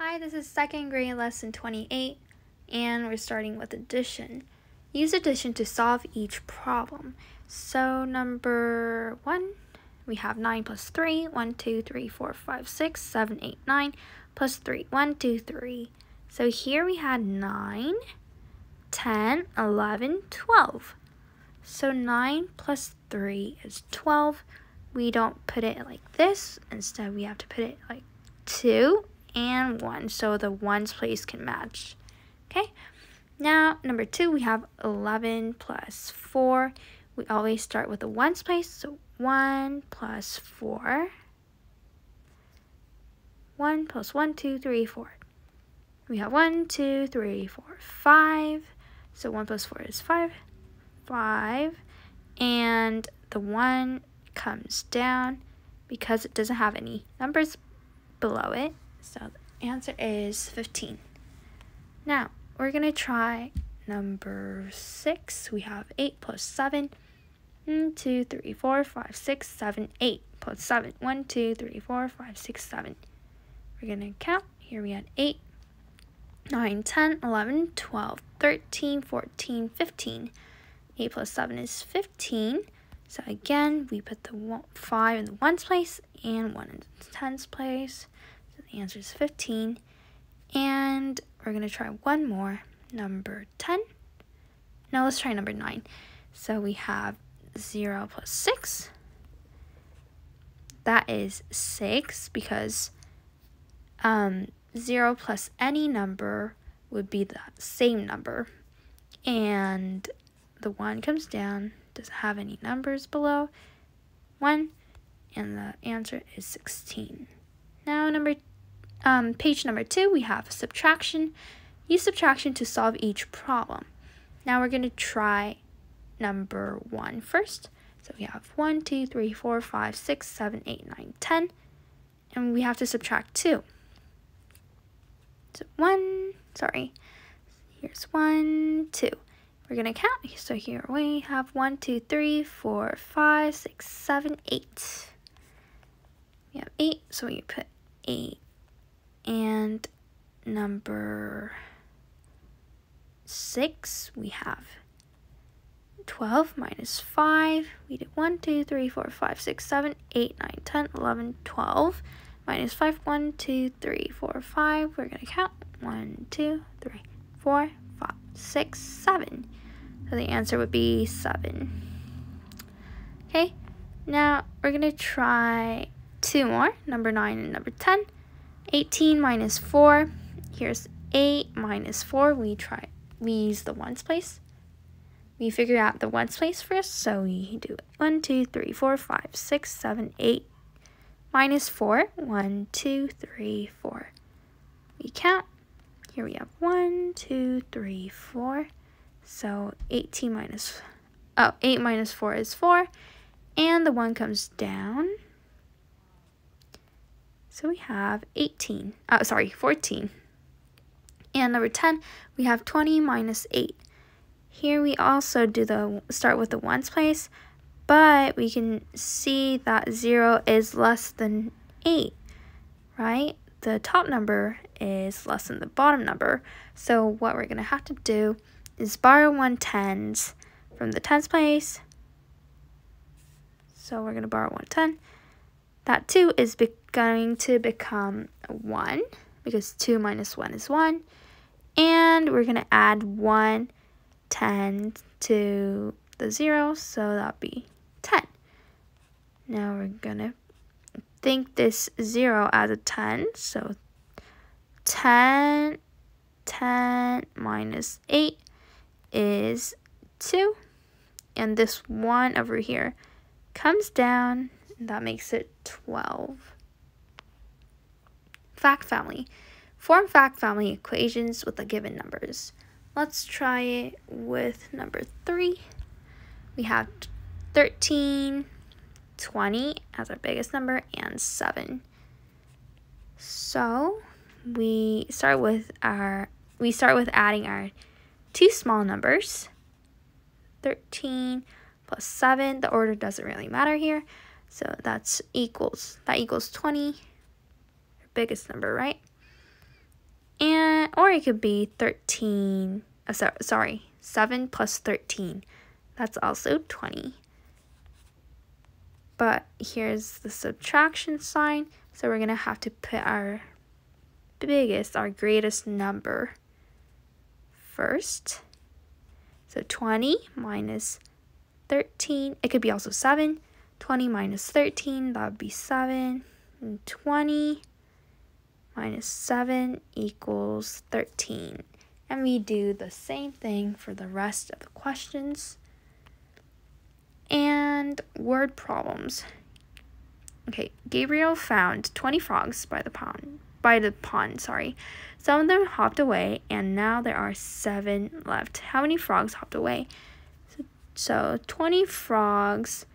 Hi, this is second grade lesson 28, and we're starting with addition. Use addition to solve each problem. So number one, we have 9 plus 3, 1, 2, 3, 4, 5, 6, 7, 8, 9, plus 3, 1, 2, 3. So here we had 9, 10, 11, 12. So 9 plus 3 is 12. We don't put it like this. Instead, we have to put it like 2 and 1 so the ones place can match. Okay, now number 2 we have 11 plus 4. We always start with the ones place, so 1 plus 4. 1 plus 1, 2, 3, 4. We have 1, 2, 3, 4, 5. So 1 plus 4 is 5. 5. And the 1 comes down because it doesn't have any numbers below it. So the answer is 15. Now, we're going to try number 6. We have 8 plus 7. 1, 2, 3, 4, 5, 6, 7, 8 plus 7. 1, 2, 3, 4, 5, 6, 7. We're going to count. Here we had 8, 9, 10, 11, 12, 13, 14, 15. 8 plus 7 is 15. So again, we put the one, 5 in the ones place and 1 in the tens place. The answer is 15. And we're going to try one more, number 10. Now let's try number 9. So we have 0 plus 6. That is 6 because um, 0 plus any number would be the same number. And the 1 comes down, doesn't have any numbers below. 1, and the answer is 16. Now number um, page number two, we have subtraction. Use subtraction to solve each problem. Now we're going to try number one first. So we have 1, 2, 3, 4, 5, 6, 7, 8, 9, 10. And we have to subtract 2. So 1, sorry, here's 1, 2. We're going to count. So here we have 1, 2, 3, 4, 5, 6, 7, 8. We have 8, so we put 8 and number six, we have 12 minus 5. We did 1, 2, 3, 4, 5, 6, 7, 8, 9, 10, 11, 12. Minus 5, 1, 2, 3, 4, 5. We're going to count 1, 2, 3, 4, 5, 6, 7. So the answer would be 7. Okay, now we're going to try two more, number 9 and number 10. 18 minus 4. Here's 8 minus 4. We try, we use the ones place. We figure out the ones place first, so we do 1, 2, 3, 4, 5, 6, 7, 8. Minus 4. 1, 2, 3, 4. We count. Here we have 1, 2, 3, 4. So 18 minus, oh, 8 minus 4 is 4. And the 1 comes down. So we have 18, uh, sorry, 14. And number 10, we have 20 minus 8. Here we also do the start with the ones place, but we can see that 0 is less than 8, right? The top number is less than the bottom number. So what we're going to have to do is borrow one tens from the tens place. So we're going to borrow one ten. That 2 is going to become 1 because 2 minus 1 is 1. And we're going to add 1 10 to the 0, so that'll be 10. Now we're going to think this 0 as a 10, so 10, 10 minus 8 is 2. And this 1 over here comes down that makes it 12. Fact family. Form fact family equations with the given numbers. Let's try it with number 3. We have 13, 20 as our biggest number, and 7. So we start with our we start with adding our two small numbers 13 plus 7 the order doesn't really matter here so that's equals, that equals 20, biggest number, right? And, or it could be 13, uh, so, sorry, 7 plus 13. That's also 20. But here's the subtraction sign. So we're going to have to put our biggest, our greatest number first. So 20 minus 13, it could be also 7. 20 minus 13, that would be 7. And 20 minus 7 equals 13. And we do the same thing for the rest of the questions. And word problems. Okay, Gabriel found 20 frogs by the pond. By the pond, sorry. Some of them hopped away, and now there are seven left. How many frogs hopped away? So, so 20 frogs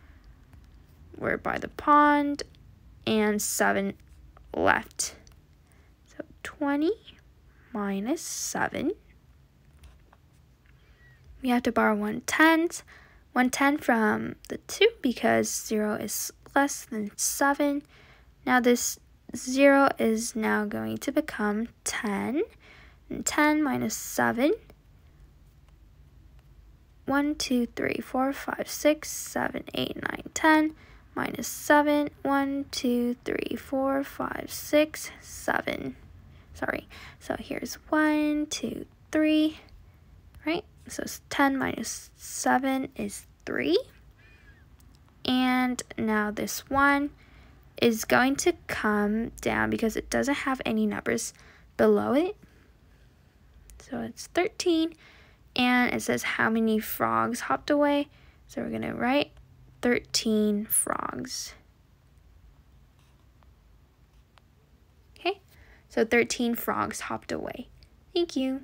were by the pond, and seven left. So 20 minus 7. We have to borrow one tenth, one tenth from the 2 because 0 is less than 7. Now this 0 is now going to become 10. And 10 minus 7. 1, 2, 3, 4, 5, 6, 7, 8, 9, 10 minus 7. 1, 2, 3, 4, 5, 6, 7. Sorry. So here's 1, 2, 3. Right? So 10 minus 7 is 3. And now this 1 is going to come down because it doesn't have any numbers below it. So it's 13. And it says how many frogs hopped away. So we're going to write 13 frogs. Okay, so 13 frogs hopped away. Thank you.